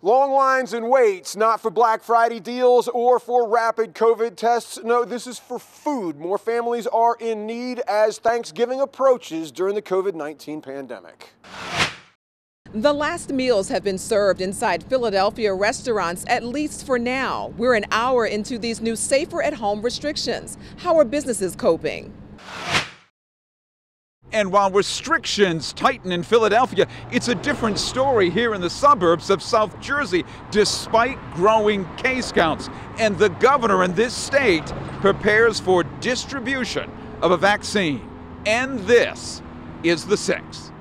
Long lines and waits, not for Black Friday deals or for rapid COVID tests. No, this is for food. More families are in need as Thanksgiving approaches during the COVID 19 pandemic. The last meals have been served inside Philadelphia restaurants, at least for now. We're an hour into these new safer at home restrictions. How are businesses coping? And while restrictions tighten in Philadelphia, it's a different story here in the suburbs of South Jersey, despite growing case counts. And the governor in this state prepares for distribution of a vaccine. And this is the six.